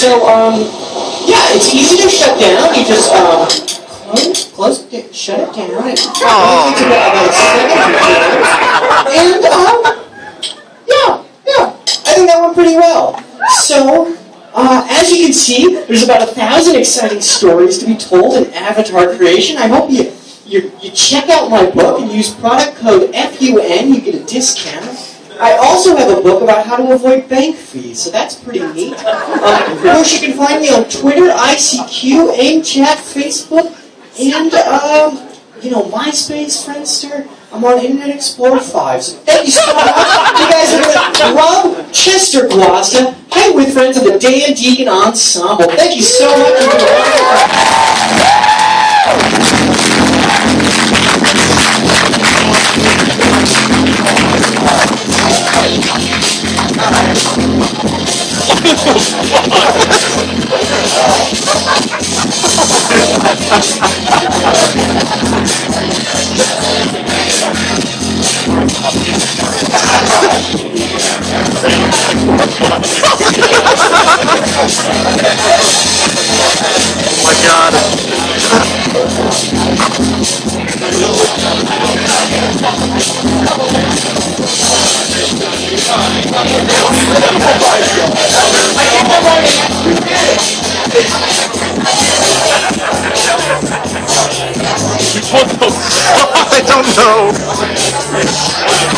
So, um, yeah, it's easy to shut down. You just, um, close, close it, shut it down. It about, about second. And, um, yeah, yeah, I think that went pretty well. So, uh, as you can see, there's about a thousand exciting stories to be told in avatar creation. I hope you, you, you check out my book and use product code FUN. You get a discount. I also have a book about how to avoid bank fees, so that's pretty neat. Um, of course, you can find me on Twitter, ICQ, AimChat, Facebook, and, um, you know, MySpace, Friendster. I'm on Internet Explorer 5. So thank you so much. You guys are with Rob Chester Gloucester, Hey with friends of the Dan Deacon Ensemble. Thank you so much. Oh my god. I don't know.